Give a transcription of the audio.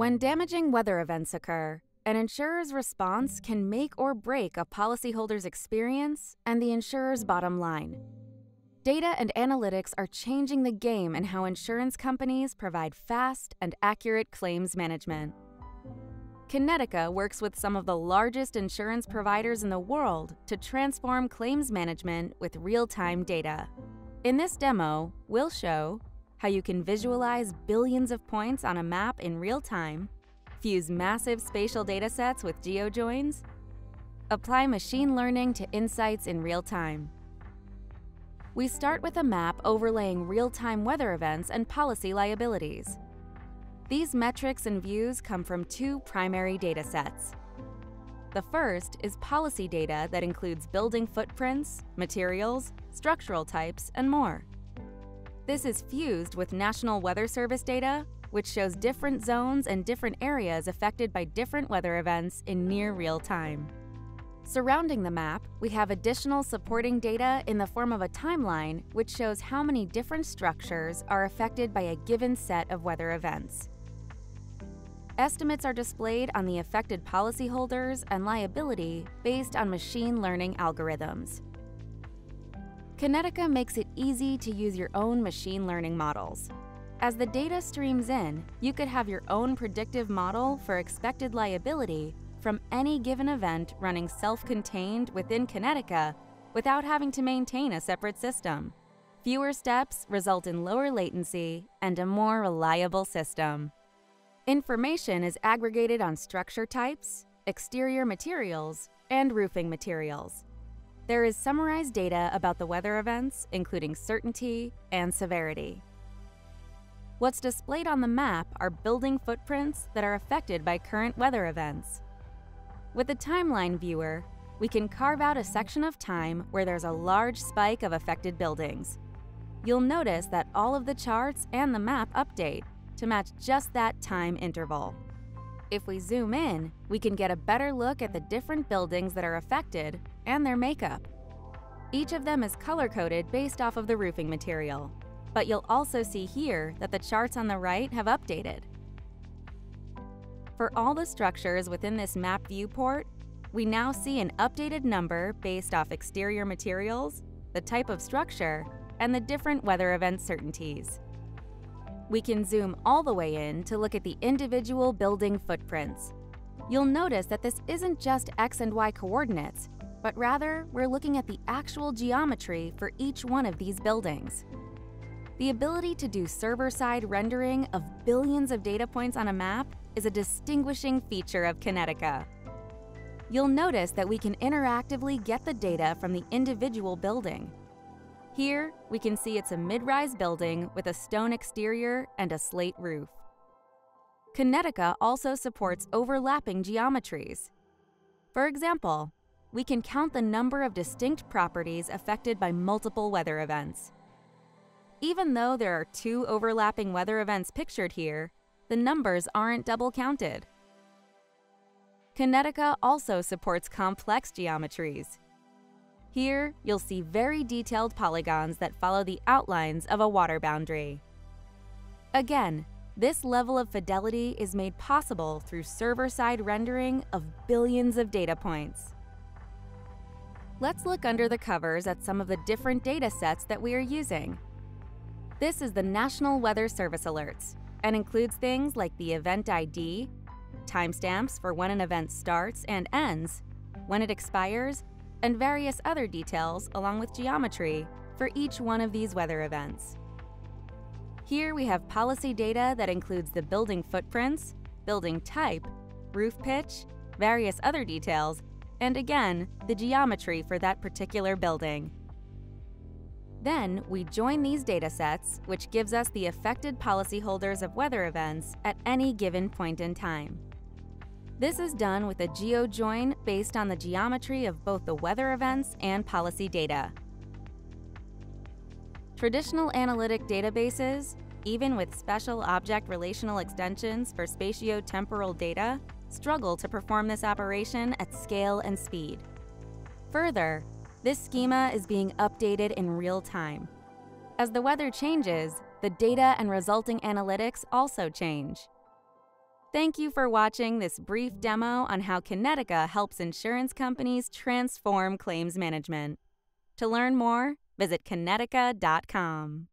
When damaging weather events occur, an insurer's response can make or break a policyholder's experience and the insurer's bottom line. Data and analytics are changing the game in how insurance companies provide fast and accurate claims management. Kinetica works with some of the largest insurance providers in the world to transform claims management with real time data. In this demo, we'll show how you can visualize billions of points on a map in real time, fuse massive spatial datasets with GeoJoins, apply machine learning to insights in real time. We start with a map overlaying real-time weather events and policy liabilities. These metrics and views come from two primary data sets. The first is policy data that includes building footprints, materials, structural types, and more. This is fused with National Weather Service data, which shows different zones and different areas affected by different weather events in near real time. Surrounding the map, we have additional supporting data in the form of a timeline which shows how many different structures are affected by a given set of weather events. Estimates are displayed on the affected policyholders and liability based on machine learning algorithms. Kinetica makes it easy to use your own machine learning models. As the data streams in, you could have your own predictive model for expected liability from any given event running self-contained within Kinetica without having to maintain a separate system. Fewer steps result in lower latency and a more reliable system. Information is aggregated on structure types, exterior materials, and roofing materials. There is summarized data about the weather events, including certainty and severity. What's displayed on the map are building footprints that are affected by current weather events. With the timeline viewer, we can carve out a section of time where there's a large spike of affected buildings. You'll notice that all of the charts and the map update, to match just that time interval. If we zoom in, we can get a better look at the different buildings that are affected and their makeup. Each of them is color-coded based off of the roofing material, but you'll also see here that the charts on the right have updated. For all the structures within this map viewport, we now see an updated number based off exterior materials, the type of structure, and the different weather event certainties. We can zoom all the way in to look at the individual building footprints. You'll notice that this isn't just x and y coordinates, but rather we're looking at the actual geometry for each one of these buildings. The ability to do server-side rendering of billions of data points on a map is a distinguishing feature of Kinetica. You'll notice that we can interactively get the data from the individual building, here, we can see it's a mid-rise building with a stone exterior and a slate roof. Kinetica also supports overlapping geometries. For example, we can count the number of distinct properties affected by multiple weather events. Even though there are two overlapping weather events pictured here, the numbers aren't double counted. Kinetica also supports complex geometries, here, you'll see very detailed polygons that follow the outlines of a water boundary. Again, this level of fidelity is made possible through server-side rendering of billions of data points. Let's look under the covers at some of the different data sets that we are using. This is the National Weather Service Alerts and includes things like the event ID, timestamps for when an event starts and ends, when it expires, and various other details along with geometry for each one of these weather events. Here we have policy data that includes the building footprints, building type, roof pitch, various other details, and again, the geometry for that particular building. Then, we join these datasets, which gives us the affected policyholders of weather events at any given point in time. This is done with a GeoJoin based on the geometry of both the weather events and policy data. Traditional analytic databases, even with special object relational extensions for spatiotemporal data, struggle to perform this operation at scale and speed. Further, this schema is being updated in real time. As the weather changes, the data and resulting analytics also change. Thank you for watching this brief demo on how Kinetica helps insurance companies transform claims management. To learn more, visit Kinetica.com.